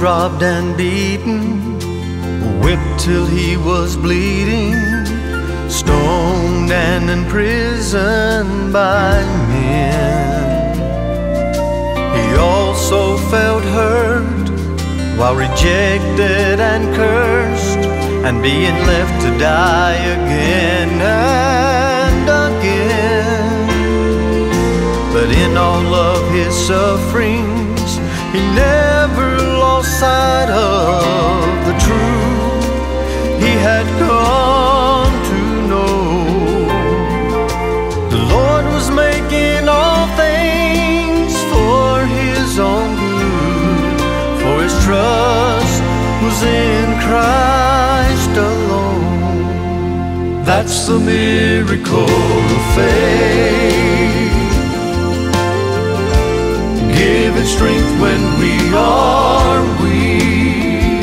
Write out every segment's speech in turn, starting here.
robbed and beaten, whipped till he was bleeding, stoned and imprisoned by men. He also felt hurt while rejected and cursed, and being left to die again and again. But in all of his sufferings, in Christ alone. That's the miracle of faith giving strength when we are weak.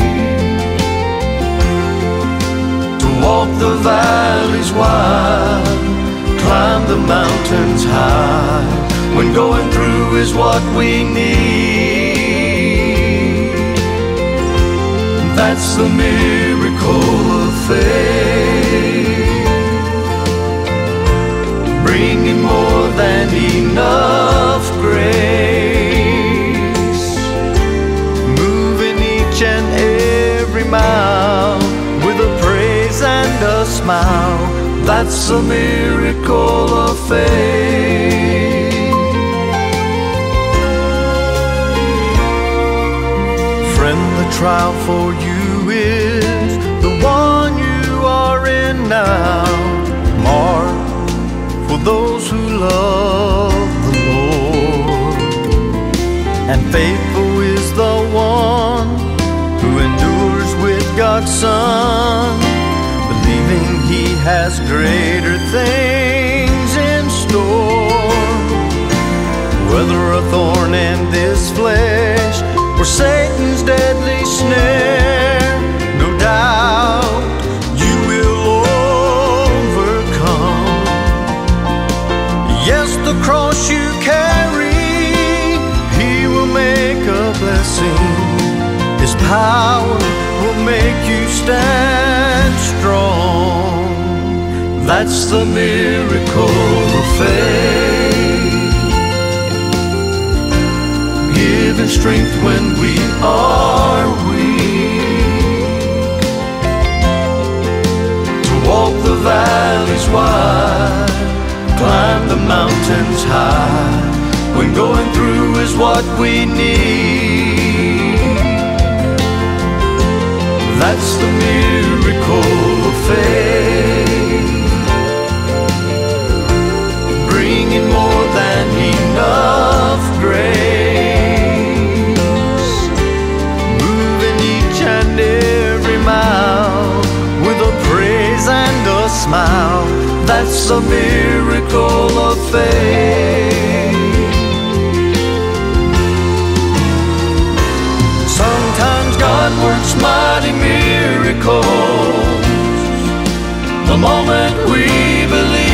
To walk the valleys wide, climb the mountains high, when going through is what we need. That's the miracle of faith bringing more than enough grace, moving each and every mile with a praise and a smile. That's the miracle of faith. Trial for you is the one you are in now. Mark for those who love the Lord. And faithful is the one who endures with God's Son, believing He has greater things in store. Whether a thorn in this flesh or Satan's deadly snare, no doubt you will overcome. Yes, the cross you carry, He will make a blessing. His power will make you stand strong. That's the miracle of faith. Giving strength when we are weak. To walk the valleys wide climb the mountains high when going through is what we need. That's the miracle of faith, The miracle of faith. Sometimes God works mighty miracles the moment we believe.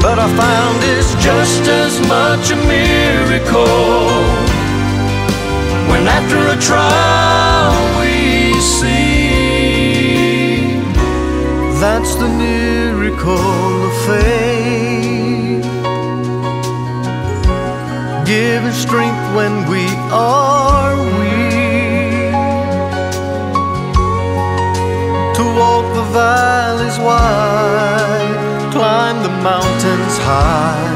But I found it's just as much a miracle when after a trial That's the miracle of faith. Giving strength when we are weak. To walk the valleys wide, climb the mountains high.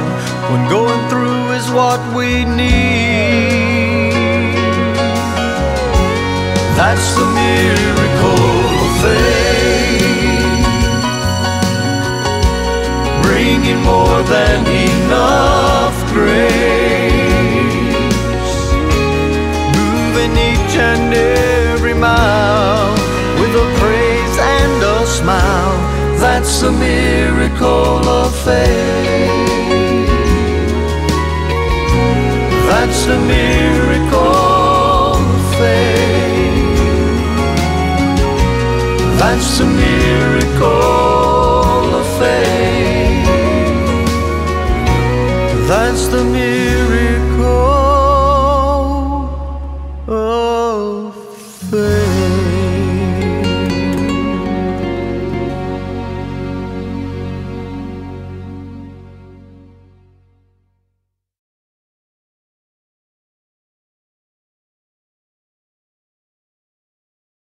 When going through is what we need. That's the miracle bringing more than enough grace, moving each and every mile with a praise and a smile. That's the miracle of faith. That's the miracle of faith. That's the miracle of faith. That's the miracle.